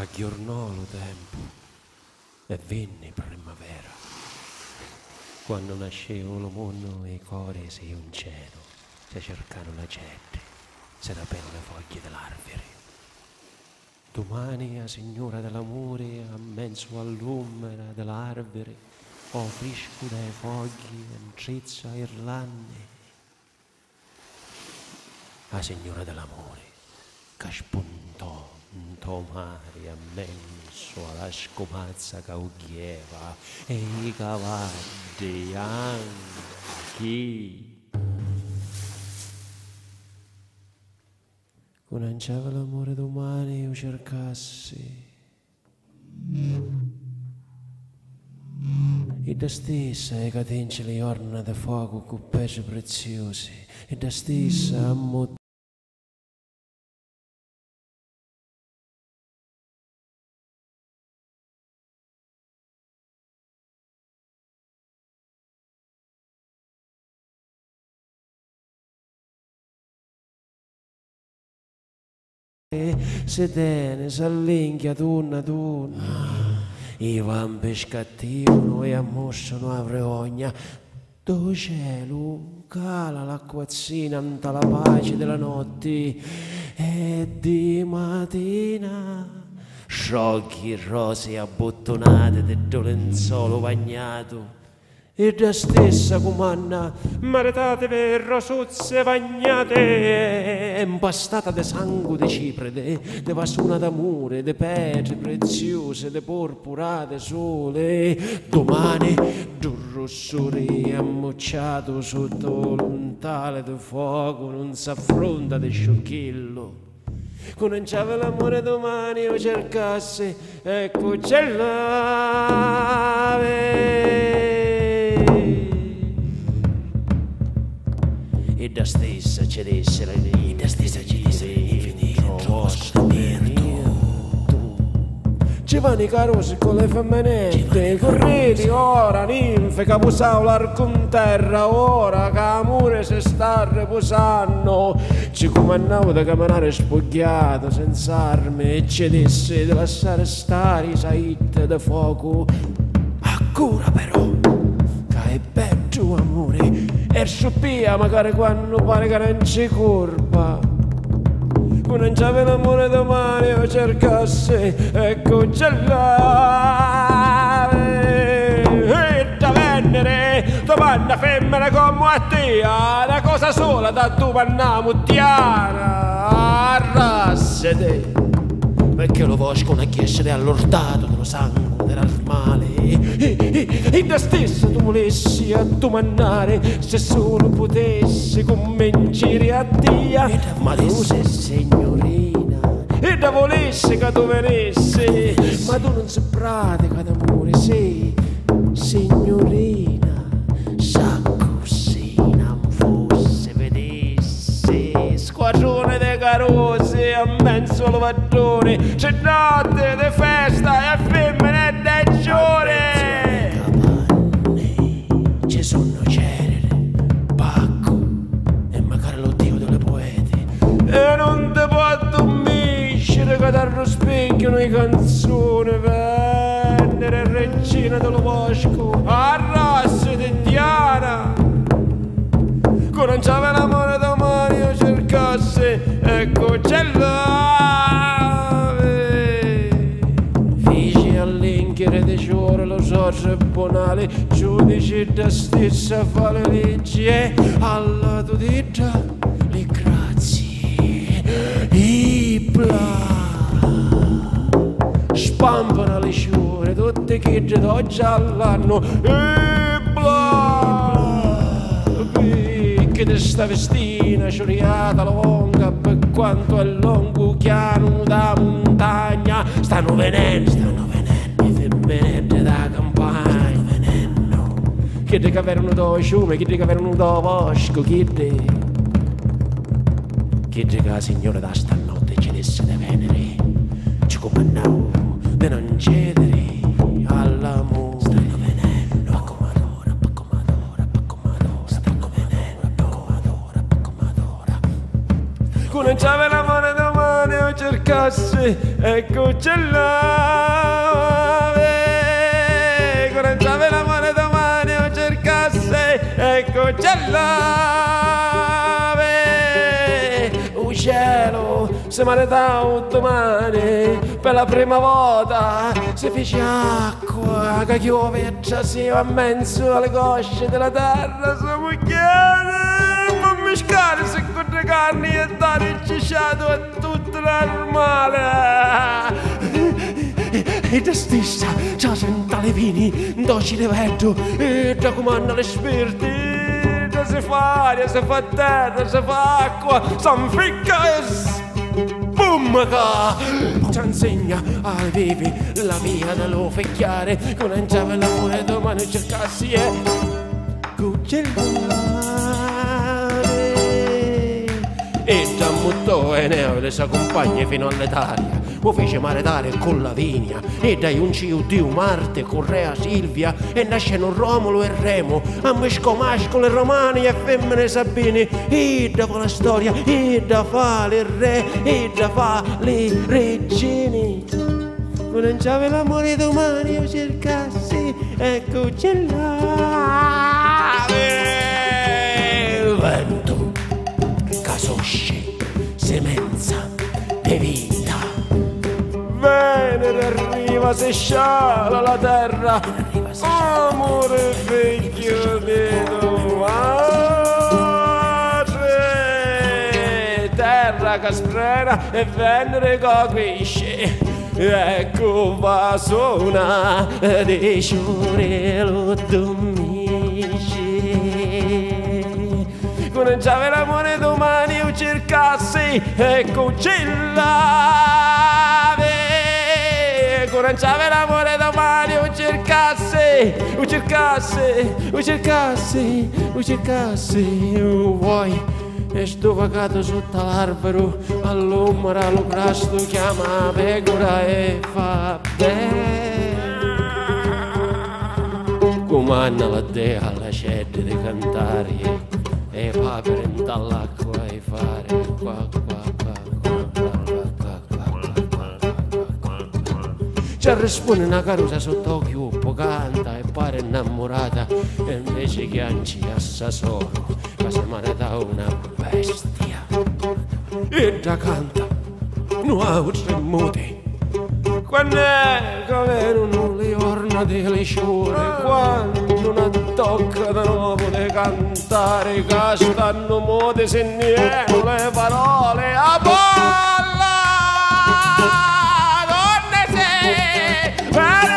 aggiornò lo tempo e venne primavera. Quando nasceva lo mondo e i cori si un cielo, si cercano la gente, si rapeno le foglie dell'arbore. Domani la signora dell'amore, a mezzo all'ombra dell'arbore, o frisco dai fogli, in trizza irlande. La signora dell'amore, che spuntò in to mare ammenso alla scomazza cauchieva e i cavalli anche. Cominciava l'amore domani io cercassi. E da stessa e cadenze le orna da fuoco con pece preziosi. E da stessa ammut sedene, s'allinghia, tunna, tunna. I vampi scattivano e ammossano a vreogna. Do cielo, cala l'acquazzina anta la pace della notte e di mattina sciocchi rose abbottonate del lenzuolo bagnato e da stessa comanna maritate per rosuzze bagnate. Impastata de sangue de ciprede de vasuna d'amore de pietre preziose de porpurate sole. Domani d'un rossore ammucciato sotto l'untale de fuoco non s'affronta de sciocchillo. Cominciava l'amore domani io cercasse ecco c'è l'ave e da stessa cedesse la e da stessa cedesse l'infinito ci vanno i carosi con le femminette, corredi ora, ninfe, caposaula con terra, ora che amore si sta riposando. Ci comandavo da camminare spogliato, senza armi, e ci disse di lasciare stare i saitte da fuoco. Ancora però, che è peggio amore, e sciupia magari quando pare che non ci curva. Non c'ave l'amore domani io cercasse ecco ce l'ave. E da vendere domanda femmina come a te una cosa sola da tu panna muttiana. Arrassete perché lo vosco non chiesce all'ortato dello sangue del male e da stesso tu volessi a domandare se solo potessi convincere a Dio. Ma tu sei signorina. E da volessi che tu venessi ma tu non sei pratica d'amore sei signorina. Sa così non fosse vedessi squadrone de carose a mezzo lo padrone c'è notte di festa e femmine de giorni dallo specchio noi canzoni vendere regina dello bosco, arrasse di Diana. Cominciava l'amore domani io cercasse, ecco c'è l'ave. Figi all'inchiere di giuro lo so tribunale, giudici da stessa fa le leggi e alla tua dita le grazie. Ipla spampano le sciure, tutte che d'oggi all'anno. Ipla che di sta vestina sciuriata lunga per quanto è lungo chiano da montagna. Stanno venendo, stanno venendo i femminette da campagna. Stanno venendo che di caverno da sciume, che di caverno da bosco che di che di che la signora da stanotte ci disse di venere ci comandavo di non cedere all'amore stanno venendo paccomadora, paccomadora, paccomadora stanno venendo paccomadora, paccomadora cominciava l'amore domani io cercassi, ecco ce l'ave. Coraggio l'amore domani o cercassi, ecco ce l'ave. Un cielo si maritava domani, per la prima volta si fece acqua, che pioveggia si va in mezzo alle cosce della terra, si mucchiare, ma miscare se con le carni e dare il cicciato è tutto normale. E da stessa già senta le vini, docile vento, e da comanda le spirti. Da si fa aria, si fa terra, si fa acqua, s'anficca e spummaca. Ci insegna a vivi la via da lo fecchiare, con angiava l'amore domani cercassi e cucellare. E già muttò e neo le sue compagne fino all'Italia. Lo fece maritare con Lavinia e dai un di Marte con Rea Silvia e nascono Romolo e Remo, a mescomascole romani e femmine sabine e da fa la storia e da fa le re e da fa le regine. Non c'ave l'amore domani io cercassi, ecco ce arriva, se sciala la terra. Amore vecchio di madre. Terra che sprena e Venere che cresce. Ecco va suona di sciore lo domisce. Con già l'amore domani io cercassi, ecco ce già l'amore domani io cercassi, io cercassi, io cercassi, io cercassi, io vuoi. E sto vagato sotto l'albero, all'ombra lo crasto chiama pecora e fa bene. Comanna la dea alla scelta di cantare e fa per dall'acqua e fare qua qua ci risponde una carusa sotto chiuppo, canta e pare innamorata e invece che anci a solo, ma si marita una bestia. E da canta nuove muti. Quando è come non le orna delle sciure quando una tocca da nuovo di cantare che stanno mode se niente le parole a bolla Right.